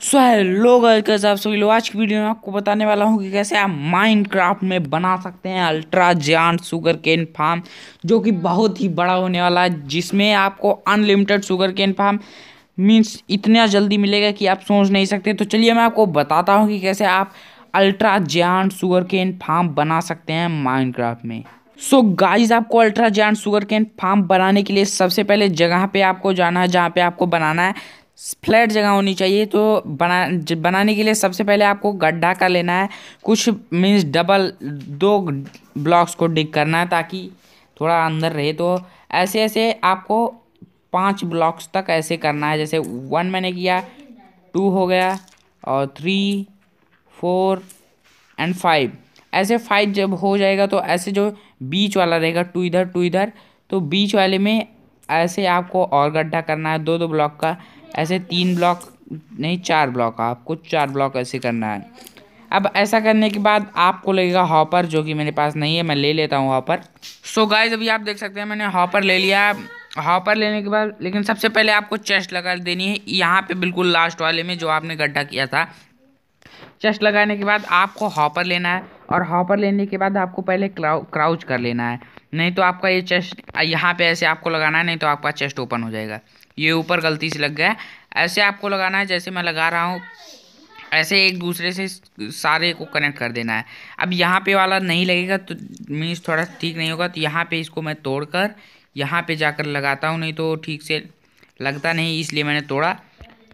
So hello आप सभी लोग, आज की वीडियो में आपको बताने वाला हूँ कि कैसे आप माइनक्राफ्ट में बना सकते हैं ultra giant sugar cane farm जो कि बहुत ही बड़ा होने वाला है, जिसमें आपको unlimited sugar cane farm means इतना जल्दी मिलेगा कि आप सोच नहीं सकते। तो चलिए मैं आपको बताता हूँ कि कैसे आप ultra giant sugar cane farm बना सकते हैं माइनक्राफ्ट में। सो so गाइस आपको ultra giant sugar cane farm बनाने के लिए सबसे पहले जगह पे आपको जाना है, जहाँ पे आपको बनाना है फ्लैट जगह होनी चाहिए। तो बना बनाने के लिए सबसे पहले आपको गड्ढा का लेना है। कुछ मीन्स डबल दो ब्लॉक्स को डिग करना है ताकि थोड़ा अंदर रहे। तो ऐसे ऐसे आपको पाँच ब्लॉक्स तक ऐसे करना है। जैसे वन मैंने किया टू हो गया और थ्री फोर एंड फाइव ऐसे फाइव जब हो जाएगा तो ऐसे जो बीच वाला रहेगा टू इधर टू इधर तो बीच वाले में ऐसे आपको और गड्ढा करना है, दो दो ब्लॉक का। ऐसे तीन ब्लॉक, नहीं, चार ब्लॉक, आपको चार ब्लॉक ऐसे करना है। अब ऐसा करने के बाद आपको लगेगा हॉपर, जो कि मेरे पास नहीं है, मैं ले लेता हूँ हॉपर। सो गाइज़ अभी आप देख सकते हैं, मैंने हॉपर ले लिया। है हॉपर लेने के बाद, लेकिन सबसे पहले आपको चेस्ट लगा देनी है। यहाँ पे बिल्कुल लास्ट वाले में जो आपने गड्ढा किया था। चेस्ट लगाने के बाद आपको हॉपर लेना है और हॉपर लेने के बाद आपको पहले क्राउ, क्राउच कर लेना है। नहीं तो आपका ये चेस्ट, यहाँ पे ऐसे आपको लगाना है, नहीं तो आपका चेस्ट ओपन हो जाएगा। ये ऊपर गलती से लग गया ऐसे आपको लगाना है जैसे मैं लगा रहा हूँ। ऐसे एक दूसरे से सारे को कनेक्ट कर देना है। अब यहाँ पे वाला नहीं लगेगा तो मीन्स थोड़ा ठीक नहीं होगा। तो यहाँ पे इसको मैं तोड़कर यहाँ पे जाकर लगाता हूँ, नहीं तो ठीक से लगता नहीं, इसलिए मैंने तोड़ा।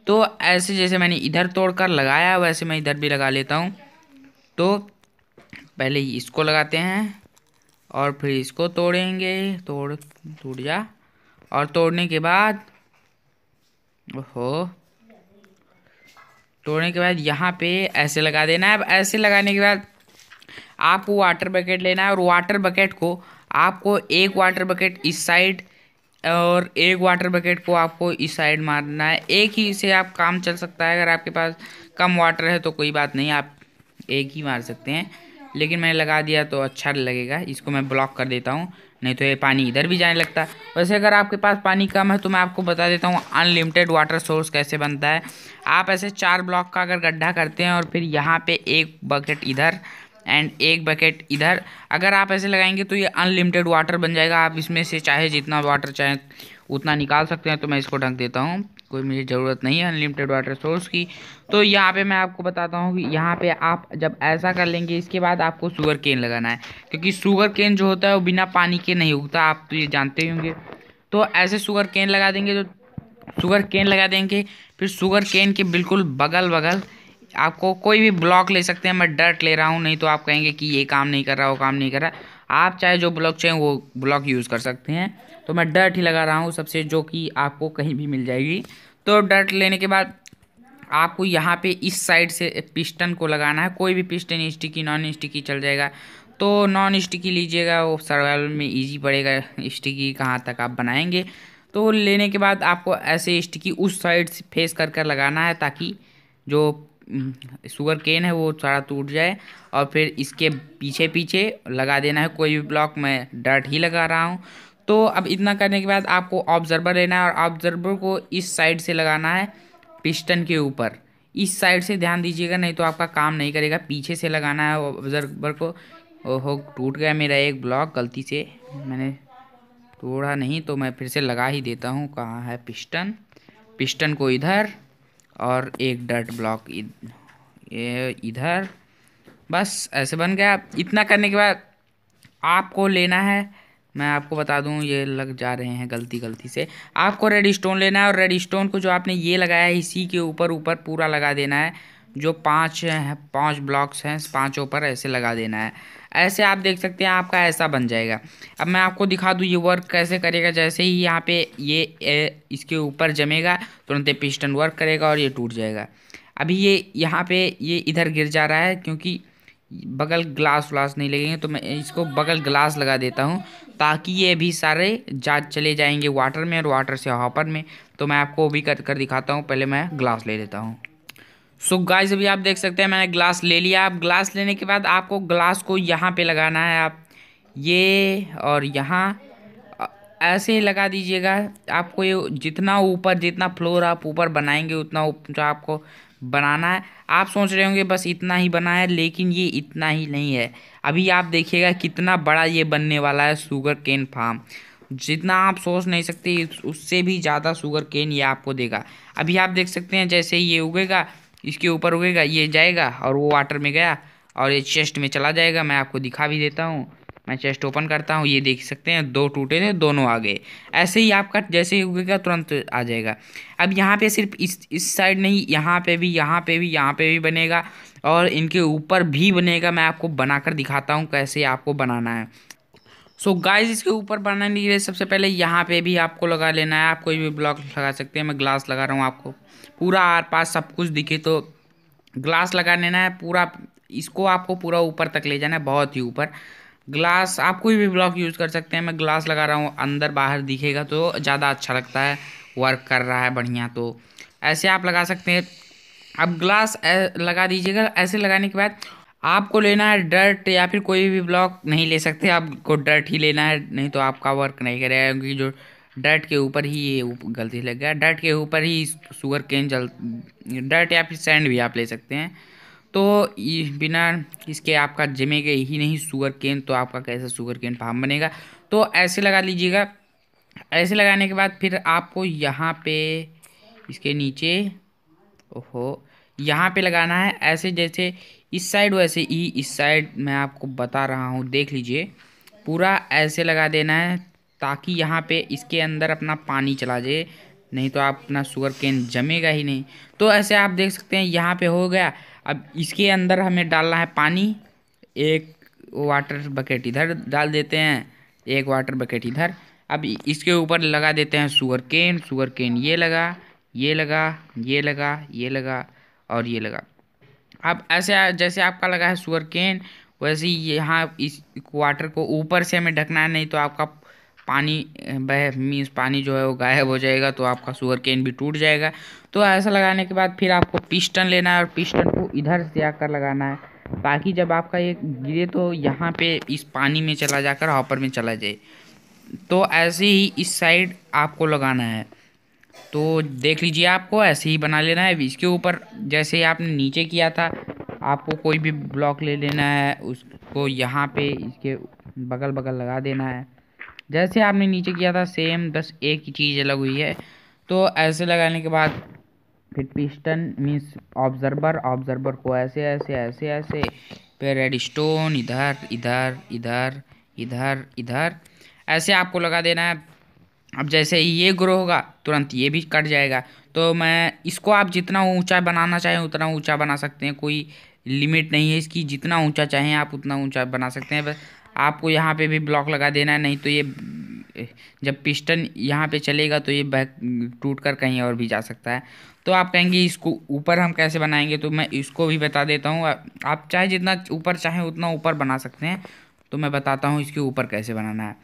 तो ऐसे जैसे मैंने इधर तोड़कर लगाया, वैसे मैं इधर भी लगा लेता हूँ। तो पहले इसको लगाते हैं और फिर इसको तोड़ेंगे। तोड़, टूट जा और तोड़ने के बाद ओहो। तोड़ने के बाद यहाँ पे ऐसे लगा देना है। अब ऐसे लगाने के बाद आपको वाटर बकेट लेना है और वाटर बकेट को आपको एक वाटर बकेट इस साइड और एक वाटर बकेट को आपको इस साइड मारना है। एक ही से आप काम चल सकता है। अगर आपके पास कम वाटर है तो कोई बात नहीं, आप एक ही मार सकते हैं। लेकिन मैंने लगा दिया तो अच्छा लगेगा। इसको मैं ब्लॉक कर देता हूँ। नहीं तो ये पानी इधर भी जाने लगता है। वैसे अगर आपके पास पानी कम है तो मैं आपको बता देता हूँ अनलिमिटेड वाटर सोर्स कैसे बनता है। आप ऐसे चार ब्लॉक का अगर गड्ढा करते हैं और फिर यहाँ पे एक बकेट इधर एंड एक बकेट इधर, अगर आप ऐसे लगाएँगे तो ये अनलिमिटेड वाटर बन जाएगा। आप इसमें से चाहे जितना वाटर चाहे उतना निकाल सकते हैं तो मैं इसको ढक देता हूँ। कोई मुझे ज़रूरत नहीं है अनलिमिटेड वाटर सोर्स की। तो यहाँ पे मैं आपको बताता हूँ कि यहाँ पे आप जब ऐसा कर लेंगे, इसके बाद आपको शुगर केन लगाना है। क्योंकि शुगर केन जो होता है, वो बिना पानी के नहीं उगता, आप तो ये जानते ही होंगे। तो ऐसे शुगर केन लगा देंगे तो शुगर केन लगा देंगे, फिर शुगर केन के बिल्कुल बगल बगल आपको कोई भी ब्लॉक ले सकते हैं। मैं डर्ट ले रहा हूँ, नहीं तो आप कहेंगे कि ये काम नहीं कर रहा, वो काम नहीं कर रहा। आप चाहे जो ब्लॉक चाहें वो ब्लॉक यूज़ कर सकते हैं। तो मैं डर्ट ही लगा रहा हूँ सबसे, जो कि आपको कहीं भी मिल जाएगी। तो डर्ट लेने के बाद आपको यहाँ पे इस साइड से पिस्टन को लगाना है। कोई भी पिस्टन स्टिकी नॉन स्टिकी चल जाएगा। तो नॉन स्टिकी लीजिएगा, वो सर्वाइवल में इजी पड़ेगा। स्टिकी कहाँ तक आप बनाएँगे। तो लेने के बाद आपको ऐसे स्टिकी उस साइड से फेस कर कर लगाना है, ताकि जो शुगर केन है, वो सारा टूट जाए और फिर इसके पीछे पीछे लगा देना है कोई भी ब्लॉक मैं डर्ट ही लगा रहा हूँ। तो अब इतना करने के बाद आपको ऑब्जर्वर लेना है और ऑब्जर्वर को इस साइड से लगाना है पिस्टन के ऊपर। इस साइड से ध्यान दीजिएगा, नहीं तो आपका काम नहीं करेगा। पीछे से लगाना है ऑब्जर्वर को। ओहो, टूट गया मेरा एक ब्लॉक गलती से मैंने तोड़ा नहीं तो मैं फिर से लगा ही देता हूँ। कहाँ है पिस्टन पिस्टन को इधर। और एक डट ब्लॉक इधर। बस ऐसे बन गया। इतना करने के बाद आपको लेना है। मैं आपको बता दूँ, ये लग जा रहे हैं गलती गलती से। आपको रेड स्टोन लेना है और रेड स्टोन को जो आपने ये लगाया है, इसी के ऊपर ऊपर पूरा लगा देना है। जो पाँच पाँच ब्लॉक्स हैं पाँचों पर ऐसे लगा देना है। ऐसे आप देख सकते हैं आपका ऐसा बन जाएगा। अब मैं आपको दिखा दूँ ये वर्क कैसे करेगा। जैसे ही यहाँ पे ये ए, इसके ऊपर जमेगा तुरंत पिस्टन वर्क करेगा और ये टूट जाएगा। अभी ये यहाँ पे ये इधर गिर जा रहा है क्योंकि बगल ग्लास व्लास नहीं लगेंगे तो मैं इसको बगल ग्लास लगा देता हूँ ताकि ये भी सारे जा चले जाएँगे वाटर में और वाटर से हॉपर में। तो मैं आपको भी कर कर दिखाता हूँ पहले मैं ग्लास ले लेता हूँ। सो so गाइस अभी आप देख सकते हैं, मैंने ग्लास ले लिया। आप ग्लास लेने के बाद आपको ग्लास को यहाँ पे लगाना है आप। ये और यहाँ। ऐसे ही लगा दीजिएगा। आपको ये जितना ऊपर, जितना फ्लोर आप ऊपर बनाएँगे, उतना जो आपको बनाना है। आप सोच रहे होंगे, बस इतना ही बना है, लेकिन ये इतना ही नहीं है। अभी आप देखिएगा कितना बड़ा ये बनने वाला है शुगर केन फार्म जितना आप सोच नहीं सकते उससे भी ज़्यादा शुगर केन ये आपको देगा। अभी आप देख सकते हैं, जैसे ये उगेगा इसके ऊपर उगेगा, ये जाएगा और वो वाटर में गया और ये चेस्ट में चला जाएगा। मैं आपको दिखा भी देता हूँ। मैं चेस्ट ओपन करता हूँ, ये देख सकते हैं, दो टूटे थे दोनों आ गए। ऐसे ही आपका जैसे ही उगेगा, तुरंत आ जाएगा। अब यहाँ पे सिर्फ़ इस इस साइड नहीं, यहाँ पे भी, यहाँ पे भी, यहाँ पे भी बनेगा और इनके ऊपर भी बनेगा। मैं आपको बनाकर दिखाता हूँ कैसे आपको बनाना है। सो so गाइस इसके ऊपर बनाने के लिए सबसे पहले यहाँ पे भी आपको लगा लेना है। आप कोई भी ब्लॉक लगा सकते हैं। मैं ग्लास लगा रहा हूँ आपको। पूरा आर पास सब कुछ दिखे तो ग्लास लगा लेना है। पूरा इसको आपको पूरा ऊपर तक ले जाना है। बहुत ही ऊपर। ग्लास आप कोई भी ब्लॉक यूज़ कर सकते हैं। मैं ग्लास लगा रहा हूँ। अंदर बाहर दिखेगा तो ज़्यादा अच्छा लगता है। वर्क कर रहा है बढ़िया तो। ऐसे आप लगा सकते हैं। अब ग्लास लगा दीजिएगा। ऐसे लगाने के बाद आपको लेना है डर्ट या फिर कोई भी ब्लॉक नहीं ले सकते, आपको डर्ट ही लेना है, नहीं तो आपका वर्क नहीं करेगा, क्योंकि जो डर्ट के ऊपर ही ये गलती लग गया। डर्ट के ऊपर ही शुगर केन जल डर्ट या फिर सैंड भी आप ले सकते हैं। तो बिना इसके आपका जमेगा ही नहीं शुगर केन तो आपका कैसा शुगर केन फार्म बनेगा? तो ऐसे लगा लीजिएगा। ऐसे लगाने के बाद फिर आपको यहाँ पे इसके नीचे, ओहो, यहाँ पे लगाना है। ऐसे जैसे इस साइड वैसे ही इस साइड मैं आपको बता रहा हूँ, देख लीजिए। पूरा ऐसे लगा देना है ताकि यहाँ पे इसके अंदर अपना पानी चला जाए, नहीं तो आप अपना शुगर केन जमेगा ही नहीं। तो ऐसे आप देख सकते हैं, यहाँ पे हो गया। अब इसके अंदर हमें डालना है पानी। एक वाटर बकेट इधर डाल देते हैं, एक वाटर बकेट इधर। अब इसके ऊपर लगा देते हैं शुगर केन शुगर केन ये लगा ये लगा ये लगा ये लगा और ये लगा। अब ऐसे जैसे आपका लगा है शुगर केन वैसे ही यहाँ इस वाटर को ऊपर से हमें ढकना है, नहीं तो आपका पानी बह मीन्स पानी जो है वो गायब हो जाएगा तो आपका शुगर केन भी टूट जाएगा। तो ऐसा लगाने के बाद फिर आपको पिस्टन लेना है और पिस्टन को इधर से आकर लगाना है, ताकि जब आपका ये गिरे तो यहाँ पे इस पानी में चला जाकर हॉपर में चला जाए। तो ऐसे ही इस साइड आपको लगाना है। तो देख लीजिए आपको, ऐसे ही बना लेना है इसके ऊपर। जैसे आपने नीचे किया था, आपको कोई भी ब्लॉक ले लेना है, उसको यहाँ पे इसके बगल बगल लगा देना है। जैसे आपने नीचे किया था सेम बस एक ही चीज़ अलग हुई है। तो ऐसे लगाने के बाद फिर पिस्टन मीन्स ऑब्जर्वर ऑब्जर्वर को ऐसे ऐसे ऐसे ऐसे, फिर रेड स्टोन इधर इधर इधर इधर इधर। ऐसे आपको लगा देना है। अब जैसे ये ग्रो होगा, तुरंत ये भी कट जाएगा। तो मैं इसको आप जितना ऊँचा बनाना चाहें, उतना ऊँचा बना सकते हैं। कोई लिमिट नहीं है इसकी। जितना ऊँचा चाहें आप उतना ऊँचा बना सकते हैं। बस आपको यहाँ पे भी ब्लॉक लगा देना है, नहीं तो ये जब पिस्टन यहाँ पे चलेगा तो ये बैक टूट कर कहीं और भी जा सकता है। तो आप कहेंगे इसको ऊपर हम कैसे बनाएँगे? तो मैं इसको भी बता देता हूँ। आप चाहे जितना ऊपर चाहें, उतना ऊपर बना सकते हैं। तो मैं बताता हूँ इसके ऊपर कैसे बनाना है।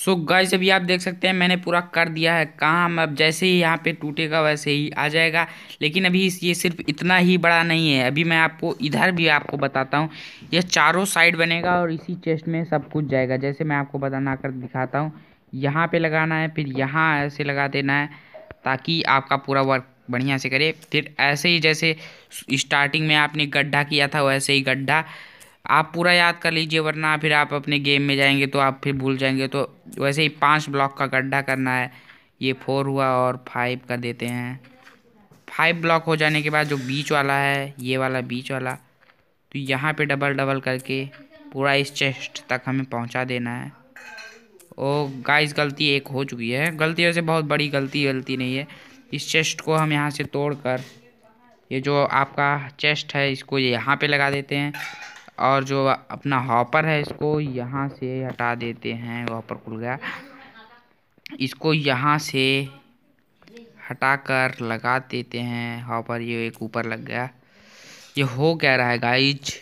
सो so गाइस अभी आप देख सकते हैं, मैंने पूरा कर दिया है काम। अब जैसे ही यहाँ पे टूटेगा, वैसे ही आ जाएगा। लेकिन अभी ये सिर्फ़ इतना ही बड़ा नहीं है। अभी मैं आपको, इधर भी आपको बताता हूँ। ये चारों साइड बनेगा और इसी चेस्ट में सब कुछ जाएगा। जैसे मैं आपको बना कर दिखाता हूँ। यहाँ पे लगाना है, फिर यहाँ ऐसे लगा देना है, ताकि आपका पूरा वर्क बढ़िया से करे। फिर ऐसे ही जैसे स्टार्टिंग में आपने गड्ढा किया था, वैसे ही गड्ढा आप पूरा याद कर लीजिए, वरना फिर आप अपने गेम में जाएँगे तो आप फिर भूल जाएँगे। तो वैसे ही पाँच ब्लॉक का गड्ढा करना है। ये फोर हुआ और फाइव कर देते हैं। फाइव ब्लॉक हो जाने के बाद जो बीच वाला है, ये वाला बीच वाला तो यहाँ पे डबल डबल करके पूरा इस चेस्ट तक हमें पहुँचा देना है। ओ गाइस गलती एक हो चुकी है। गलती वैसे बहुत बड़ी गलती गलती नहीं है। इस चेस्ट को हम यहाँ से तोड़ कर ये जो आपका चेस्ट है, इसको यहाँ पे लगा देते हैं। और जो अपना हॉपर है, इसको यहाँ से हटा देते हैं। हॉपर खुल गया। इसको यहाँ से हटाकर लगा देते हैं। हॉपर ये एक ऊपर लग गया। ये हो क्या रहा है गाइज़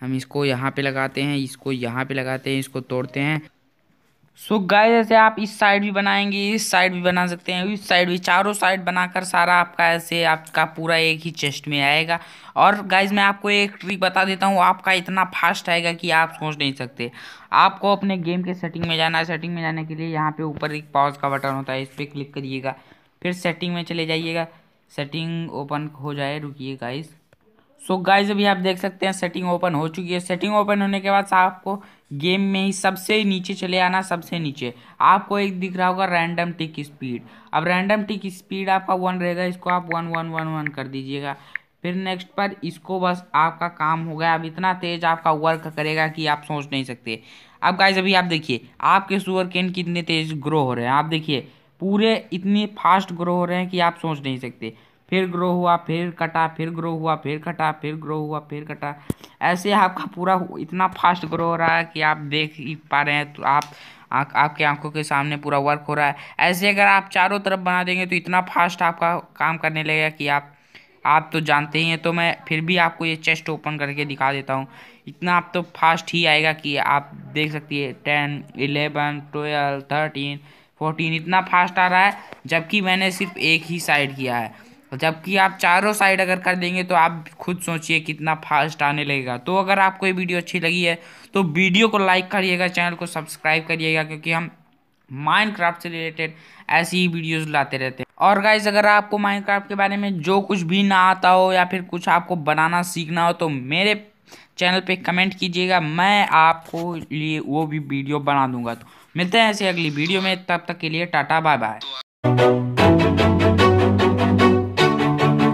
हम इसको यहाँ पे लगाते हैं, इसको यहाँ पे लगाते हैं, इसको तोड़ते हैं। सो so गाइस ऐसे आप इस साइड भी बनाएँगे, इस साइड भी बना सकते हैं, इस साइड भी, चारों साइड बनाकर सारा आपका ऐसे आपका पूरा एक ही चेस्ट में आएगा। और गाइज़ मैं आपको एक ट्रिक बता देता हूँ, आपका इतना फास्ट आएगा कि आप सोच नहीं सकते। आपको अपने गेम के सेटिंग में जाना है सेटिंग में जाने के लिए यहाँ पे ऊपर एक पॉज का बटन होता है, इस पर क्लिक करिएगा। फिर सेटिंग में चले जाइएगा। सेटिंग ओपन हो जाए, रुकिए गाइस सो गाइज़ अभी आप देख सकते हैं सेटिंग ओपन हो चुकी है। सेटिंग ओपन होने के बाद आपको गेम में ही सबसे नीचे चले आना, सबसे नीचे। आपको एक दिख रहा होगा रैंडम टिक स्पीड अब रैंडम टिक स्पीड आपका वन रहेगा, इसको आप वन वन वन वन कर दीजिएगा। फिर नेक्स्ट पर इसको बस आपका काम हो गया। अब इतना तेज आपका वर्क करेगा कि आप सोच नहीं सकते। अब गाइज़ अभी आप देखिए, आपके सुअर केन कितने तेज ग्रो हो रहे हैं। आप देखिए, पूरे इतने फास्ट ग्रो हो रहे हैं कि आप सोच नहीं सकते। फिर ग्रो हुआ फिर कटा फिर ग्रो हुआ फिर कटा फिर ग्रो हुआ फिर कटा। ऐसे आपका पूरा इतना फास्ट ग्रो हो रहा है कि आप देख ही पा रहे हैं तो आप आ, आपके आँखों के सामने पूरा वर्क हो रहा है। ऐसे अगर आप चारों तरफ़ बना देंगे तो इतना फास्ट आपका काम करने लगेगा कि आप आप तो जानते ही हैं। तो मैं फिर भी आपको ये चेस्ट ओपन करके दिखा देता हूँ। इतना आप तो फास्ट ही आएगा कि आप देख सकती है ten eleven twelve thirteen fourteen इतना फास्ट आ रहा है जबकि मैंने सिर्फ़ एक ही साइड किया है। जबकि आप चारों साइड अगर कर देंगे तो आप खुद सोचिए कितना फास्ट आने लगेगा। तो अगर आपको ये वीडियो अच्छी लगी है तो वीडियो को लाइक करिएगा, चैनल को सब्सक्राइब करिएगा, क्योंकि हम माइनक्राफ्ट से रिलेटेड ऐसी ही वीडियोस लाते रहते हैं। और गाइज़ अगर आपको माइनक्राफ्ट के बारे में जो कुछ भी ना आता हो या फिर कुछ आपको बनाना सीखना हो तो मेरे चैनल पे कमेंट कीजिएगा, मैं आपको लिए वो भी वीडियो बना दूँगा। तो मिलते हैं ऐसे अगली वीडियो में, तब तक के लिए tata bye bye